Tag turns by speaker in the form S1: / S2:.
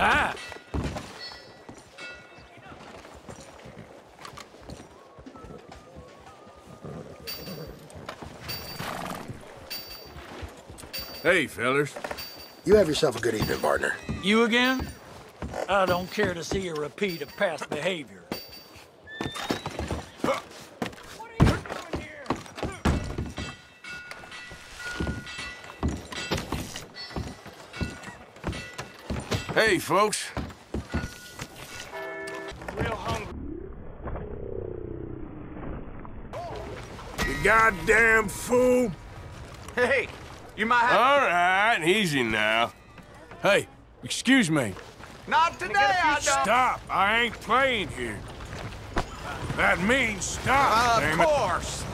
S1: Hey, fellas.
S2: You have yourself a good evening, partner.
S3: You again? I don't care to see a repeat of past behavior.
S1: Hey, folks.
S3: Real hungry.
S1: You goddamn fool.
S4: Hey, you might have...
S1: All right, easy now. Hey, excuse me.
S4: Not today, I don't.
S1: Stop. I ain't playing here. That means stop,
S4: Of
S1: damn it.
S4: course.